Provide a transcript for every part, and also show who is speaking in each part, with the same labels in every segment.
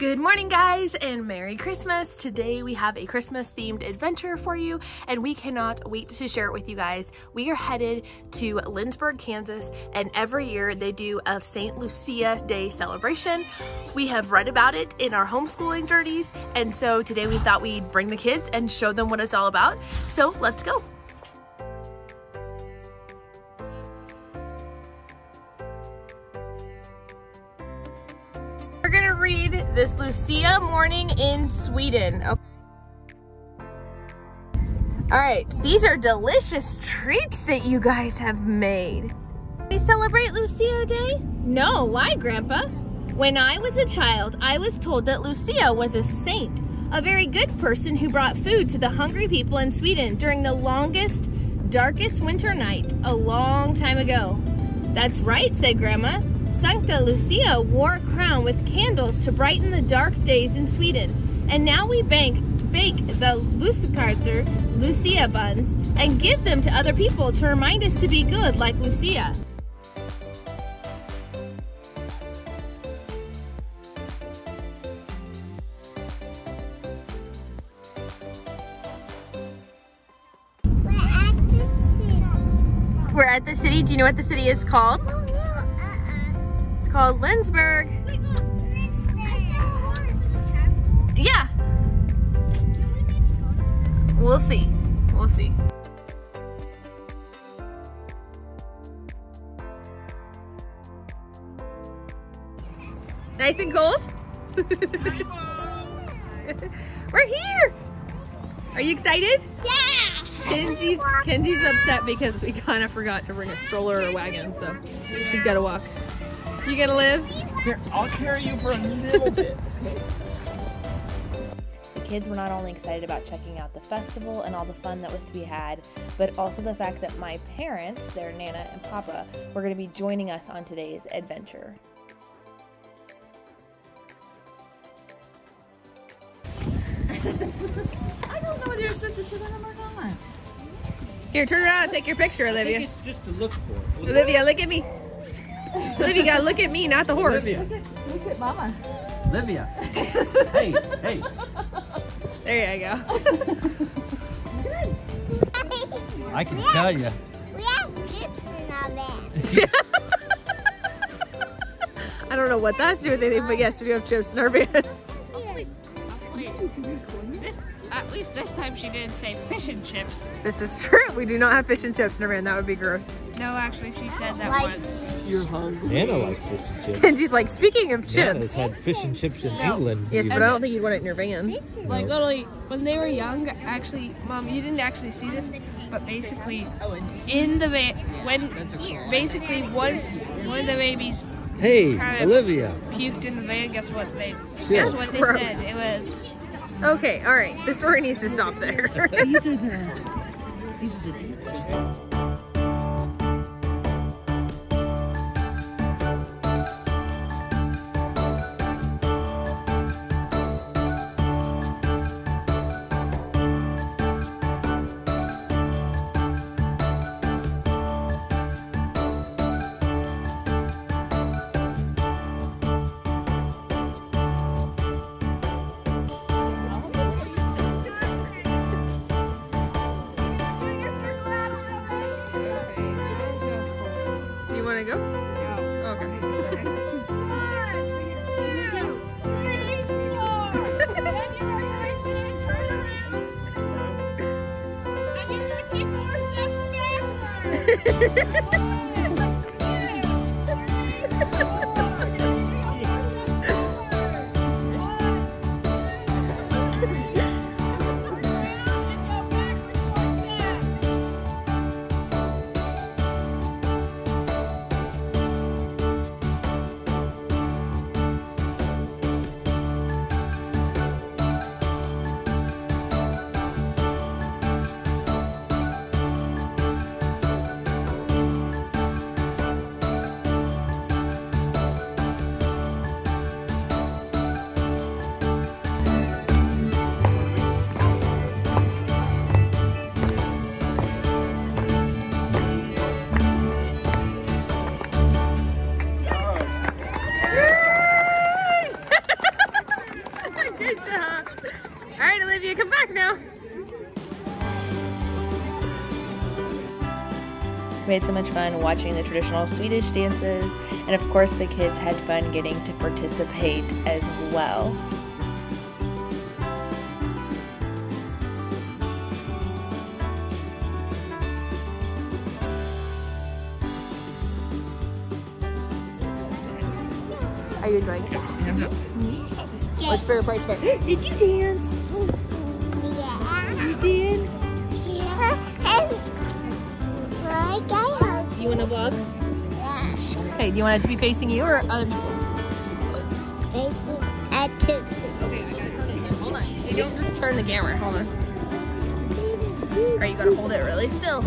Speaker 1: Good morning guys and Merry Christmas. Today we have a Christmas themed adventure for you and we cannot wait to share it with you guys. We are headed to Lindsborg, Kansas and every year they do a St. Lucia Day celebration. We have read about it in our homeschooling journeys and so today we thought we'd bring the kids and show them what it's all about. So let's go. This Lucia morning in Sweden. Okay. All right, these are delicious treats that you guys have made. We celebrate Lucia Day? No, why, Grandpa? When I was a child, I was told that Lucia was a saint, a very good person who brought food to the hungry people in Sweden during the longest, darkest winter night a long time ago. That's right, said Grandma. Sancta Lucia wore a crown with candles to brighten the dark days in Sweden. And now we bank, bake the lussekatter, Lucia buns, and give them to other people to remind us to be good like Lucia.
Speaker 2: We're at the city.
Speaker 1: We're at the city. Do you know what the city is called? Called Lindsborg.
Speaker 2: Wait, look, it's.
Speaker 1: Yeah,
Speaker 2: we maybe go to this?
Speaker 1: we'll see. We'll see. Nice and cold? We're here! Are you excited?
Speaker 2: Yeah!
Speaker 1: Kenzie's, Kenzie's upset because we kind of forgot to bring a stroller or a wagon, so she's got to walk. You gonna live?
Speaker 3: Here, I'll carry you for a little bit.
Speaker 4: The kids were not only excited about checking out the festival and all the fun that was to be had, but also the fact that my parents, their Nana and Papa, were going to be joining us on today's adventure.
Speaker 5: I don't know whether you're supposed to sit on them or not.
Speaker 1: Here, turn around and take your picture,
Speaker 3: I
Speaker 1: Olivia.
Speaker 3: think it's just to look for.
Speaker 1: Olivia, look at me. Olivia, gotta look at me, not the horse.
Speaker 3: Olivia.
Speaker 5: Look at Mama.
Speaker 3: Olivia. hey, hey.
Speaker 1: There you go.
Speaker 3: I can tell you.
Speaker 2: We have chips in our van.
Speaker 1: I don't know what that's to do with anything, but yes, we do have chips in our van.
Speaker 6: Least this time she didn't say fish and chips.
Speaker 1: This is true. We do not have fish and chips in our van. That would be gross.
Speaker 6: No, actually, she said that
Speaker 2: Like-
Speaker 6: once.
Speaker 3: You're hungry. Nana likes fish and chips.
Speaker 1: Kenzie's like, speaking of chips.
Speaker 3: Nana's
Speaker 1: chips.
Speaker 3: had fish and chips in
Speaker 6: No.
Speaker 3: England.
Speaker 1: Yes, but I don't think you'd want it in your van.
Speaker 6: Like literally, when they were young, actually, mom, you didn't actually see this, but basically, in the van, when basically once one of the babies
Speaker 3: Hey,
Speaker 6: Kind of-
Speaker 3: Olivia.
Speaker 6: puked in the van, guess what they?
Speaker 3: Shit.
Speaker 6: Guess what they
Speaker 1: Gross.
Speaker 6: said? It was
Speaker 1: Okay, all right. This story needs to stop there.
Speaker 5: These are the these are the deep.
Speaker 1: Ha ha ha ha!
Speaker 5: Olivia, come back now.
Speaker 1: We had so much fun watching the traditional Swedish dances, and of course, the kids had fun getting to participate as well. Are you enjoying it?
Speaker 7: Stand up. Mm-hmm.
Speaker 1: What's favorite part? Part? Did you dance?
Speaker 2: Yeah.
Speaker 1: You did.
Speaker 2: Yeah. Right.
Speaker 1: You want to vlog?
Speaker 2: Yeah.
Speaker 1: Okay. Do you want it to be facing you or other people?
Speaker 2: Facing at two.
Speaker 1: Okay, I gotta turn it here. Hold on. You don't just turn the camera. Hold on. Or you gotta hold it really still.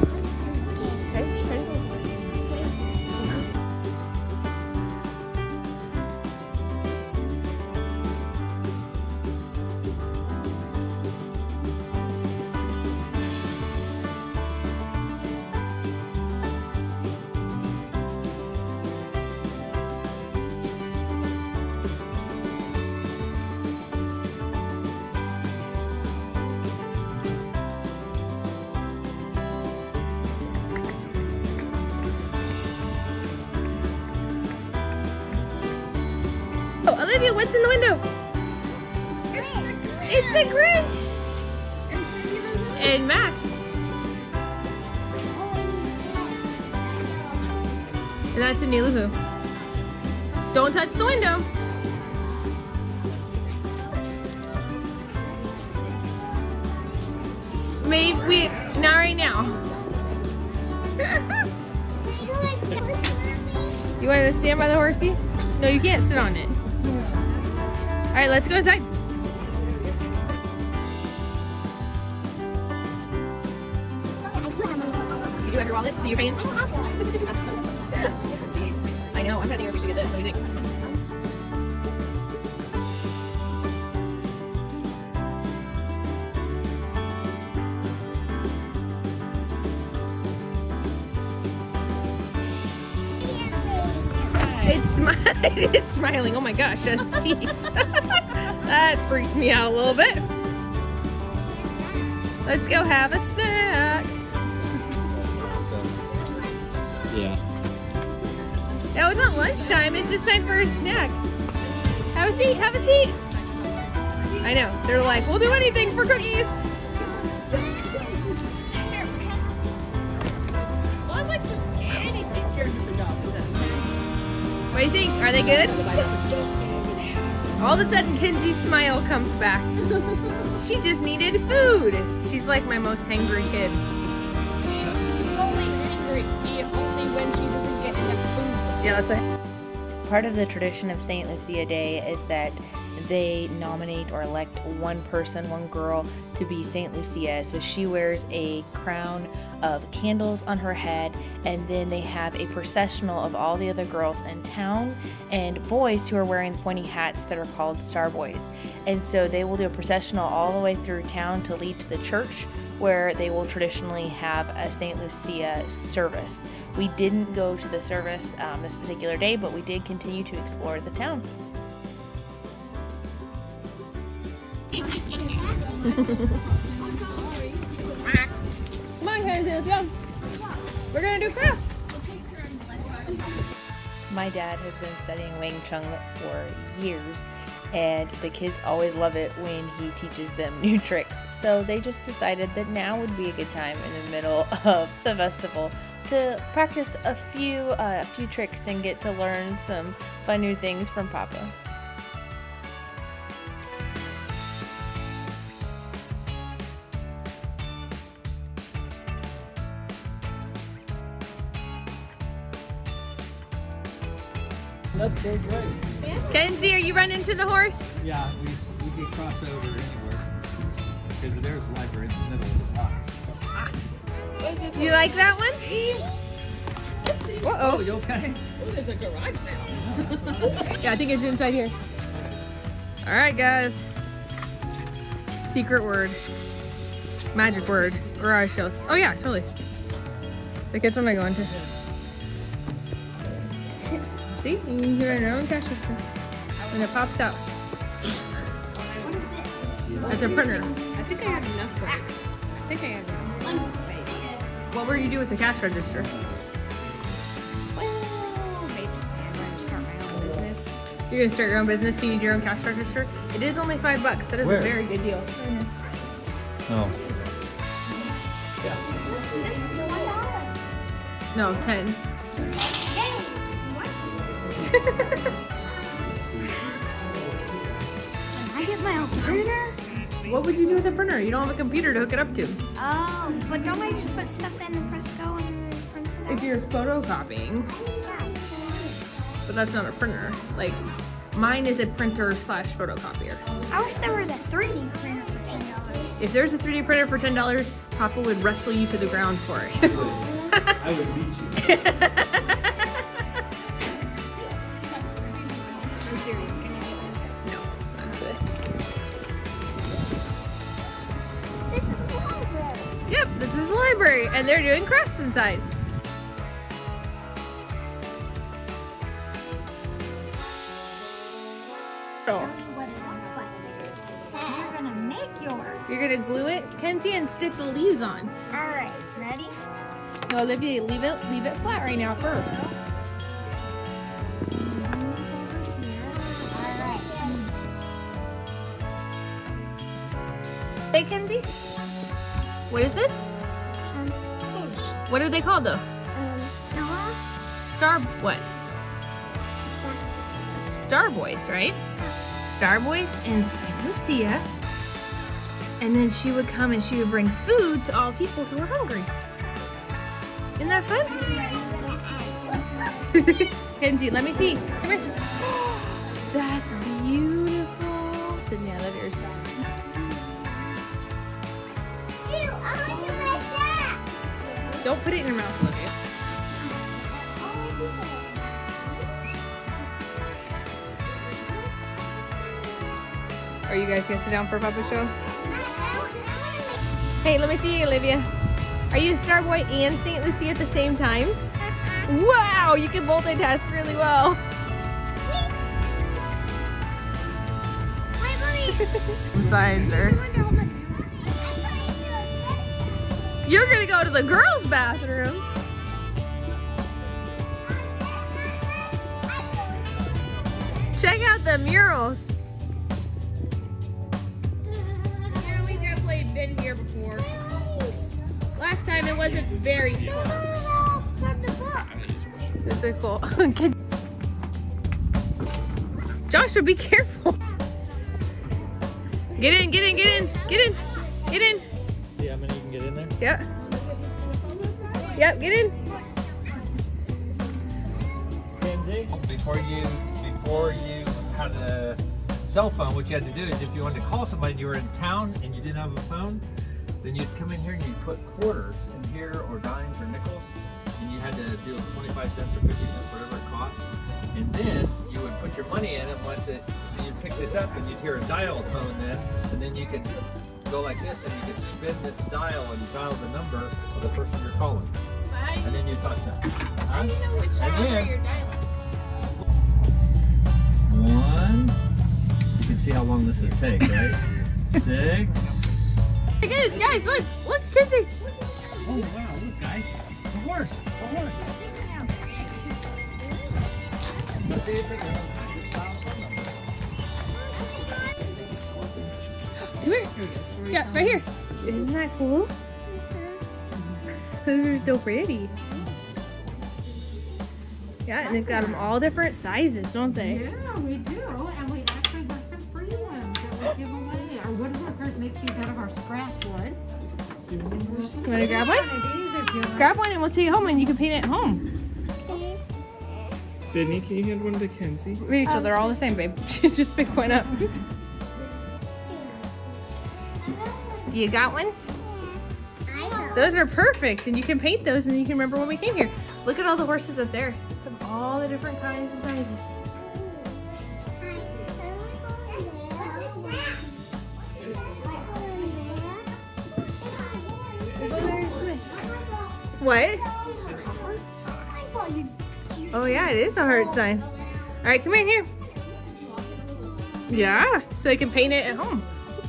Speaker 5: Don't touch the window. Maybe we not right now. You want to stand by the horsey? No, you can't sit on it. All right, let's go inside. You have your wallet, so you're paying. I'm to this. It's smi- it is smiling. Oh my gosh, that's teeth. that freaked me out a little bit. Let's go have a snack.
Speaker 7: Yeah.
Speaker 5: No, it's not lunchtime. It's just time for a snack. Have a seat. Have a seat. I know. They're like, we'll do anything for cookies. What do you think? Are they good? All of a sudden, Kenzie's smile comes back. she just needed food. She's like my most hangry kid. Yeah, that's a
Speaker 1: Part of the tradition of St. Lucia Day is that they nominate or elect one person, one girl, to be St. Lucia. So she wears a crown of candles on her head, and then they have a processional of all the other girls in town and boys who are wearing pointy hats that are called Star Boys. And so they will do a processional all the way through town to lead to the church where they will traditionally have a St. Lucia service. We didn't go to the service um, this particular day, but we did continue to explore the town.
Speaker 5: Come on, Kenzie, let's go. We're gonna do crafts.
Speaker 1: My dad has been studying Wing Chun for years, and the kids always love it when he teaches them new tricks. So they just decided that now would be a good time in the middle of the festival to practice a few uh, a few tricks and get to learn some fun new things from Papa.
Speaker 7: That's so great.
Speaker 5: Kenzie, are you running to the horse?
Speaker 3: Yeah, we, we could cross over anywhere. Because there's the library in the middle of the lot.
Speaker 5: You like that one? Uh
Speaker 7: Oh,
Speaker 5: oh.
Speaker 7: you okay?
Speaker 8: There's a garage sale.
Speaker 5: Yeah, I think it's inside here. All right, guys. Secret word. Magic word. Garage sales. Oh yeah, totally. The kids what am I going to? See? You can put your own cash register. And it pops out. What is this?
Speaker 1: That's a printer.
Speaker 5: I think I have enough for it. I think I have enough.
Speaker 1: What were you do with the cash register?
Speaker 5: Well, basically, I'm going to start my own business.
Speaker 1: You're going to start your own business? You need your own cash register? It is only five bucks. That is
Speaker 3: Where?
Speaker 1: a very good deal.
Speaker 3: Oh. Yeah.
Speaker 2: This is $1.
Speaker 1: No,
Speaker 2: 10 can I get my own printer?
Speaker 1: What would you do with a printer? You don't have a computer to hook it up to.
Speaker 2: Oh, but don't I just put stuff in and press go and it prints it out?
Speaker 1: If you're photocopying, oh, but that's not a printer. Like, mine is a printer slash photocopier.
Speaker 2: I wish there was a 3D printer for ten dollars.
Speaker 1: If there's a 3D printer for ten dollars, Papa would wrestle you to the ground for it.
Speaker 3: I would beat you.
Speaker 2: library,
Speaker 1: and they're doing crafts inside. Oh,
Speaker 2: What it looks like. You're gonna make yours.
Speaker 1: you're gonna glue it, Kenzie, and stick the leaves on.
Speaker 2: All right, ready?
Speaker 1: No, Olivia, leave it, leave it flat right now first.
Speaker 2: All right.
Speaker 1: Hey, Kenzie. What is this? What are they called though?
Speaker 2: Um.
Speaker 1: Star what? Star Boys, right? Star Boys in St. Lucia. And then she would come and she would bring food to all people who were hungry. Isn't that fun? Kenzie, let me see. Come here. Put it in your mouth, Olivia. Are you guys gonna sit down for a puppet show? Hey, let me see you, Olivia. Are you Starboy and St. Lucie at the same time? Wow, you can multitask really well. Signs are. You're gonna go to the girls' bathroom. Check out the murals.
Speaker 5: Yeah, we definitely been here before. Last time it wasn't very fun.
Speaker 2: From the book.
Speaker 1: This is cool. Joshua, be careful. Get in, get in, get in, get in, get in.
Speaker 3: Get?
Speaker 1: Yep. Yep, get in.
Speaker 3: Kenzie? Before you before you had a cell phone, what you had to do is if you wanted to call somebody and you were in town and you didn't have a phone, then you'd come in here and you'd put quarters in here or dimes or nickels, and you had to do 25 cents or 50 cents, whatever it cost. And then you would put your money in, and once it, you'd pick this up, and you'd hear a dial tone then, and then you could go like this, and you can spin this dial and dial the number of the person you're calling, and then you talk to them. Huh? And then one. You can see how long this would take, right? Six.
Speaker 1: Look at this, guys, look, look, Kenzie.
Speaker 3: Oh wow! Look, guys, a horse, a horse. So see if it just dial the phone number.
Speaker 1: Come here. Yeah, right here. Isn't that cool? Those are so pretty. Yeah, and they've got them all different sizes, don't they?
Speaker 6: Yeah, we do, and we actually have some free ones that we give away. Our woodworkers make these out of our scrap wood.
Speaker 1: You want to grab one?
Speaker 6: And these are good.
Speaker 1: Grab one and we'll take it home and you can paint it at home.
Speaker 7: Sydney, can you hand one to Kenzie?
Speaker 1: Rachel, they're all the same, babe. Just pick one up. Do you got one? Those are perfect, and you can paint those, and you can remember when we came here. Look at all the horses up there. Of all the different kinds and sizes. What? Oh yeah, it is a heart sign. All right, come in here. Yeah, so they can paint it at home.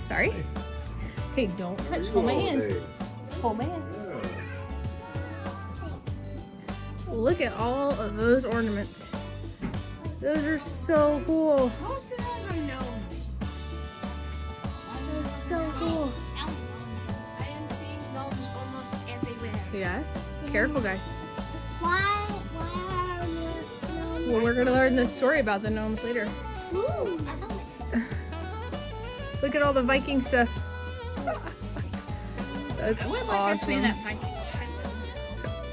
Speaker 1: Sorry. Okay, don't touch. Hold my hand. Hold my hand. Look at all of those ornaments. Those are so cool.
Speaker 5: Most of those are gnomes.
Speaker 1: That's so cool.
Speaker 5: I am seeing gnomes almost everywhere.
Speaker 1: Yes. Careful, guys.
Speaker 2: Why? Why are no?
Speaker 1: Well, we're gonna learn the story about the gnomes later.
Speaker 2: Ooh, a helmet.
Speaker 1: Look at all the Viking stuff. That's
Speaker 5: I would like to see
Speaker 1: awesome.
Speaker 5: that Viking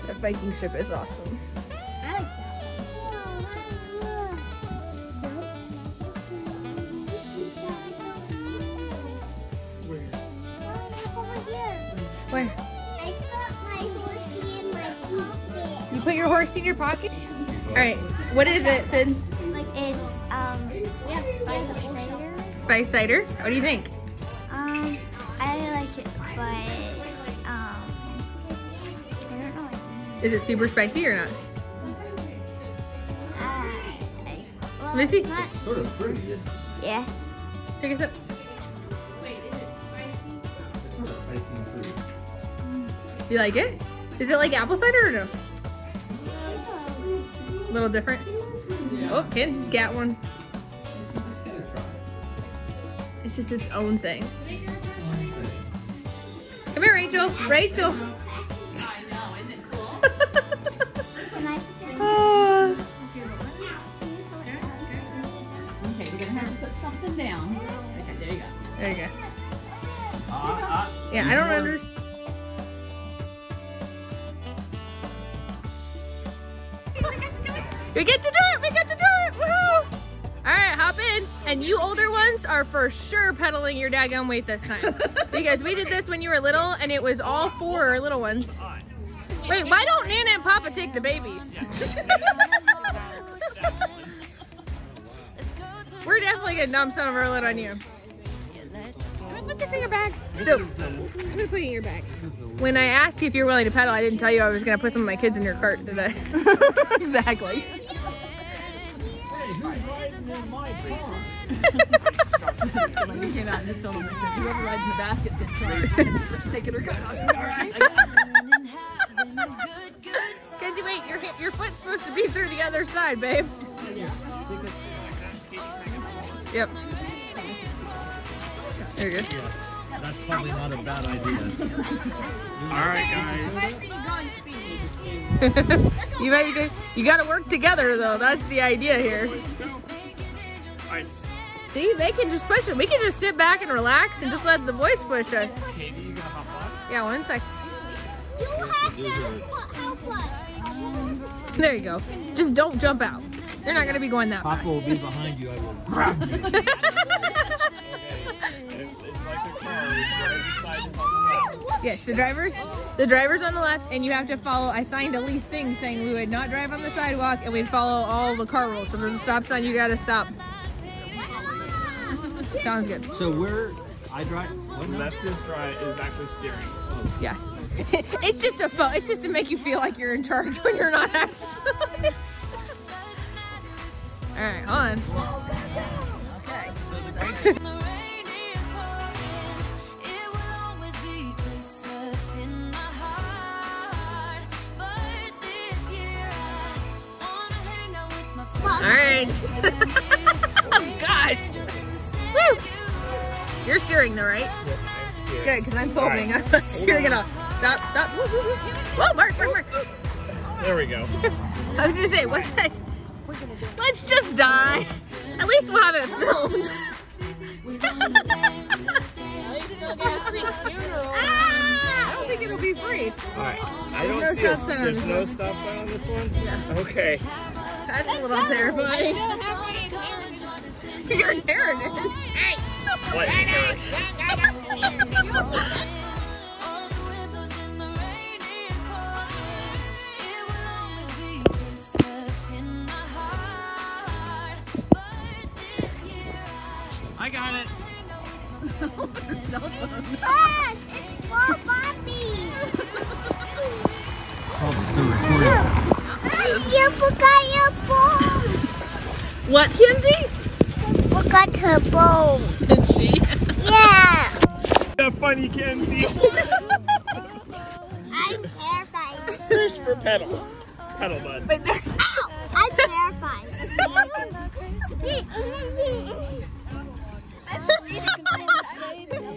Speaker 1: That Viking ship is awesome.
Speaker 2: I like
Speaker 1: Where?
Speaker 2: I put my horsey in my pocket.
Speaker 1: You put your horse in your pocket? All right. What is it, Sid?
Speaker 2: Like it's um yeah, cider.
Speaker 1: Spice cider. What do you think? Is it super spicy or not?
Speaker 2: Uh, well,
Speaker 1: Missy?
Speaker 2: it's not-
Speaker 3: Sort of fruity, isn't it?
Speaker 2: Yeah.
Speaker 1: Take a sip.
Speaker 3: It's sort of spicy and fruity.
Speaker 1: You like it? Is it like apple cider or no? A little different. Oh, Kenzie's got one.
Speaker 3: Just give it.
Speaker 1: It's just its own thing. Come here, Rachel. Rachel.
Speaker 2: Can I sit down?
Speaker 1: Oh.
Speaker 9: Okay, we're gonna have to put something down. Okay, there you go.
Speaker 1: There you go.
Speaker 3: Uh, uh,
Speaker 1: Yeah, I don't understand. We get to do it! We get to do it! Woohoo! Alright, hop in. And you older ones are for sure pedaling your daggone weight this time. because we did this when you were little and it was all four little ones. Wait, why don't Nana and Papa take the babies? We're definitely gonna dump some of our load on you. Can I put this in your bag? So, I'm gonna put it in your bag. When I asked you if you were willing to pedal, I didn't tell you I was gonna put some of my kids in your cart, did I? exactly.
Speaker 9: Came out and just told them, I said, whoever rides in the basket's in charge. Just taking her coat off. All right.
Speaker 1: other side, babe. Yep. There you go.
Speaker 3: That's probably not a bad idea. All right, guys.
Speaker 1: you might be good. You gotta work together though. That's the idea here. See, they can just push it. We can just sit back and relax and just let the boys push us. Yeah, one sec.
Speaker 2: You have to help help us.
Speaker 1: There you go. Just don't jump out. They're not gonna be going that far.
Speaker 3: Papa will be behind you. I will grab you.
Speaker 1: Yes, the drivers, the drivers on the left, and you have to follow. I signed a lease thing saying we would not drive on the sidewalk and we'd follow all the car rules. So there's a stop sign, you gotta stop. Sounds good.
Speaker 3: So we're, I drive, what?
Speaker 7: Left is right is actually steering.
Speaker 1: Yeah. it's just a fo- It's just to make you feel like you're in charge when you're not actually. all right, hold on. All right. oh gosh. Woo. You're steering though, right? Good, because I'm filming. I'm not steering at all. Stop, stop. Woo, woo, woo. Whoa, Mark, Mark, Mark.
Speaker 7: There we go.
Speaker 1: I was gonna say, what's that? Let's just die. At least we'll have it filmed. Ah! I don't think it'll be free.
Speaker 7: All right. I
Speaker 1: There's
Speaker 7: don't
Speaker 1: no
Speaker 7: see a-
Speaker 1: stop sign on
Speaker 7: There's
Speaker 1: this
Speaker 7: no
Speaker 1: one.
Speaker 7: stop sign on this one?
Speaker 1: Yeah.
Speaker 7: Okay.
Speaker 1: That's a little terrifying. You're an inheritance.
Speaker 7: What?
Speaker 2: Yes, it's for Bobby.
Speaker 3: Probably still recording.
Speaker 2: You forgot your phone.
Speaker 1: What, Kenzie?
Speaker 2: Forgot her phone.
Speaker 1: Did she?
Speaker 2: Yeah.
Speaker 7: funny, Kenzie.
Speaker 2: I'm terrified.
Speaker 7: Christopher pedal. Pedal bud.
Speaker 2: Ow! I'm terrified.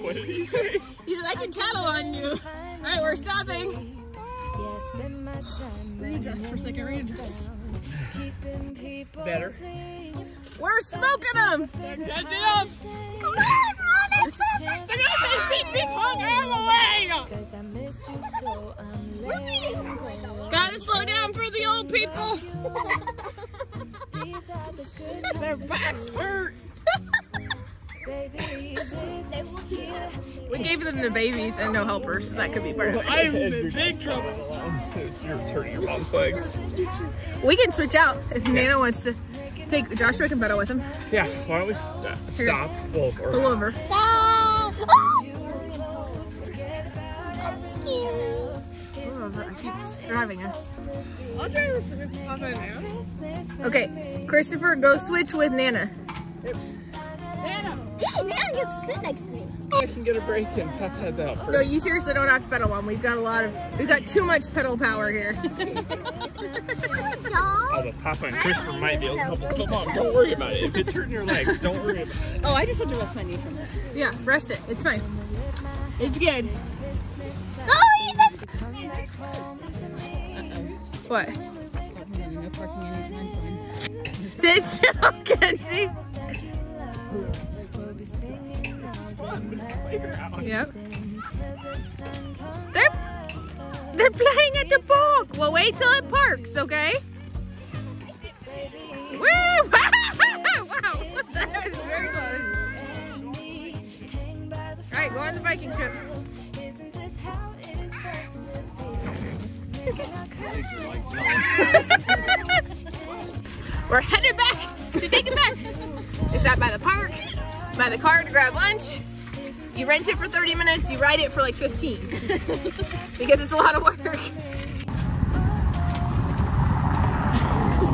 Speaker 7: What did he say?
Speaker 1: He said, I can cattle on you. All right, we're stopping. Readjust for a second, readjust.
Speaker 7: Better.
Speaker 1: We're smoking them. Catch it up.
Speaker 2: Come on, Mom, it's
Speaker 1: They're gonna say, beep, beep, honk, I'm away. Gotta slow down for the old people. Their backs hurt. We gave them the babies and no helpers, so that could be part of it. I'm in big trouble.
Speaker 7: You're turning your mom's legs.
Speaker 1: We can switch out if Nana wants to take Joshua can pedal with him.
Speaker 7: Yeah, why don't we st- uh, stop? Well,
Speaker 1: Pull
Speaker 7: or,
Speaker 1: over.
Speaker 2: Stop! Oh! That's scary.
Speaker 1: Pull over. I keep driving us. I'll drive with Papa now. Okay, Christopher, go switch with Nana. Nana.
Speaker 2: Dang, now I get to sit next to me.
Speaker 7: I can get a break and pop heads out
Speaker 1: No, you seriously don't have to pedal one. We've got a lot of, we've got too much pedal power here.
Speaker 7: Oh, the Papa and Christopher might be able to help. But mom, don't worry about it. If it's hurting your legs, don't worry about it.
Speaker 1: Oh, I just have to rest my knee from that. Yeah, rest it. It's fine. It's good.
Speaker 2: Oh, even.
Speaker 1: What? Sit still, Kenzie. Yep. They're they're playing at the park. Well, wait till it parks, okay? Woo! wow, that was very close. All right, go on the Viking ship. We're headed back to take it back. We stop by the park, by the car to grab lunch. You rent it for 30 minutes, you ride it for like 15 because it's a lot of work.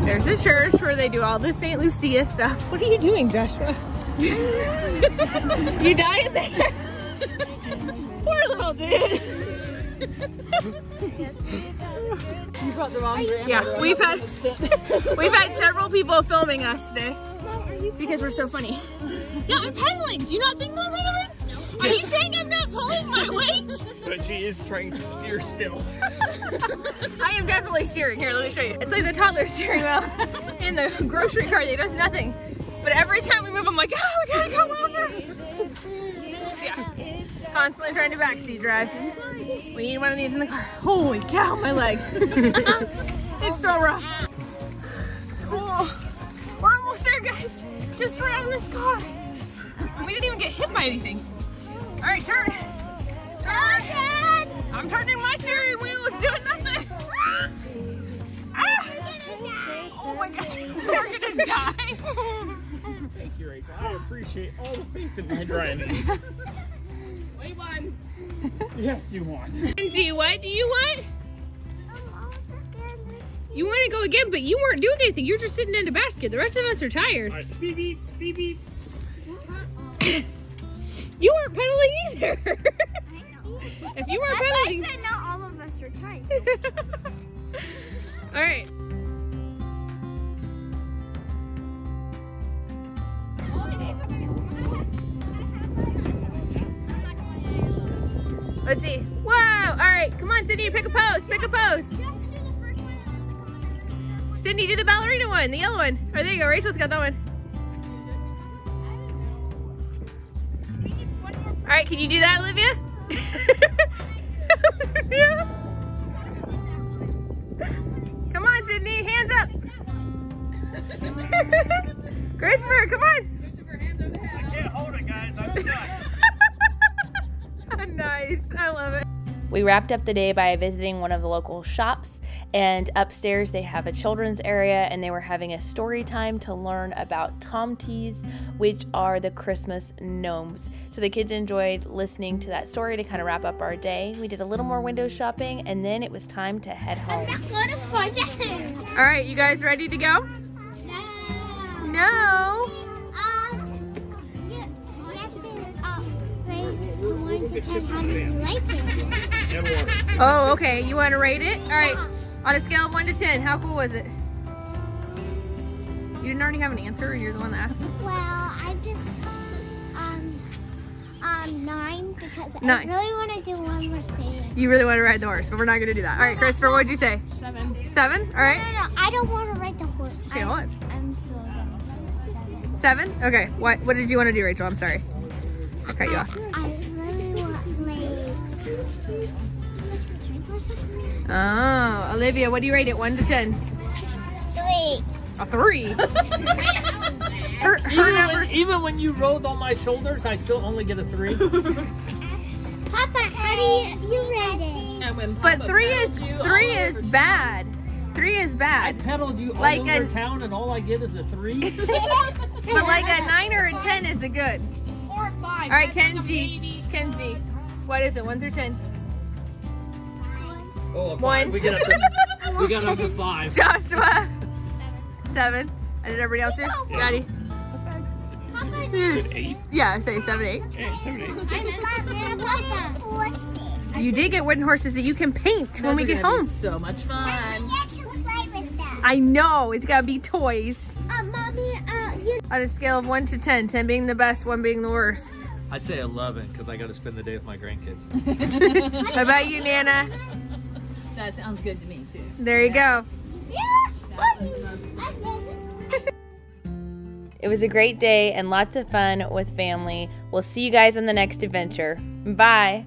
Speaker 1: There's a church where they do all the St. Lucia stuff. What are you doing, Joshua? you dying there? Poor little dude.
Speaker 5: You brought the wrong grandma.
Speaker 1: Yeah, we've had we've had several people filming us today because we're so funny. Yeah, I'm pedaling. Do you not think I'm pedaling? Are you saying I'm not pulling my weight?
Speaker 7: But she is trying to steer still.
Speaker 1: I am definitely steering. Here, let me show you. It's like the toddler steering wheel in the grocery cart that does nothing. But every time we move, I'm like, oh, we gotta go over. Yeah, constantly trying to backseat drive. We need one of these in the car. Holy cow, my legs. it's so rough. Oh, we're almost there, guys. Just around this car. And we didn't even get hit by anything. All right, turn. Turn. I'm turning my steering wheel. It's doing nothing. Ah! Oh my gosh, we're gonna die.
Speaker 7: Thank you, Rachel. I appreciate all the faith in my driving.
Speaker 1: We won.
Speaker 7: yes, you won.
Speaker 1: Lindsay, what do you want? You want to go again, but you weren't doing anything. You were just sitting in the basket. The rest of us are tired.
Speaker 7: All right, beep, beep, beep, beep.
Speaker 1: You weren't pedaling either. if you weren't pedaling.
Speaker 2: said not all of us are tired.
Speaker 1: All right. Let's see. Whoa! All right. Come on, Sydney. Pick a pose. Pick a pose. Sydney, do the ballerina one, the yellow one. Oh, there you go. Rachel's got that one. All right. Can you do that, Olivia? yeah. Come on, Sydney. Hands up. Christopher, come on.
Speaker 7: Can't hold it, guys. I'm stuck.
Speaker 1: nice. I love it.
Speaker 10: We wrapped up the day by visiting one of the local shops, and upstairs they have a children's area, and they were having a story time to learn about tomties, which are the Christmas gnomes. So the kids enjoyed listening to that story to kind of wrap up our day. We did a little more window shopping, and then it was time to head home.
Speaker 2: What a fun day.
Speaker 1: All right, you guys ready to go? No.
Speaker 2: Yeah, we have to, wait, one, to 10, how do you like it?
Speaker 7: And water.
Speaker 1: Oh, okay. You want to rate it? All right. On a scale of 1 to 10, how cool was it? You didn't already have an answer? You're the one that asked?
Speaker 2: Well, I just, um, um, nine because
Speaker 1: Nine.
Speaker 2: I really want to do one more thing.
Speaker 1: You really want to ride the horse, but we're not going to do that. All right, Christopher, what'd you say?
Speaker 5: Seven.
Speaker 1: Seven? All
Speaker 2: No, no, no, I don't want to ride the horse.
Speaker 1: Okay,
Speaker 2: I,
Speaker 1: what?
Speaker 2: I'm still gonna say seven.
Speaker 1: Seven? Okay. What What did you want to do, Rachel? I'm sorry. I cut you off.
Speaker 2: I really want like. Drink or something?
Speaker 1: Oh, Olivia, what do you rate it? 1 to 10?
Speaker 2: Three.
Speaker 1: A 3. her, her
Speaker 3: Even when, even when you rolled on my shoulders, I still only get a three.
Speaker 2: Papa, how do you, you rate it?
Speaker 1: But 3 is 3 is
Speaker 5: over
Speaker 1: bad. 3 is bad.
Speaker 3: I
Speaker 1: bad.
Speaker 3: pedaled you all
Speaker 1: Like
Speaker 3: over
Speaker 1: a-
Speaker 3: town, and all I get is a three.
Speaker 1: But like a 9 or a 10 is a good.
Speaker 5: Four or five.
Speaker 1: All right,
Speaker 5: That's like a
Speaker 1: Kenzie.
Speaker 5: baby.
Speaker 1: Kenzie, what is it? 1 through 10?
Speaker 3: Oh, a five.
Speaker 1: One.
Speaker 3: We got up to, we got up to five.
Speaker 1: Joshua? 7. And did everybody else do? Daddy?
Speaker 2: Papa,
Speaker 1: Yes. Yeah, say 7, 8.
Speaker 2: Papa.
Speaker 1: You did get wooden horses that you can paint when we get
Speaker 5: gonna be
Speaker 1: home.
Speaker 5: So much fun.
Speaker 2: Get to play with them.
Speaker 1: I know, it's gotta be toys.
Speaker 2: Uh, mommy, uh, you.
Speaker 1: On a scale of 1 to 10, 10 being the best, 1 being the worst.
Speaker 3: I'd say 11 because I got to spend the day with my grandkids.
Speaker 1: How about you, Nana?
Speaker 5: That sounds good to me too.
Speaker 1: There you go. It was a great day and lots of fun with family. We'll see you guys on the next adventure. Bye.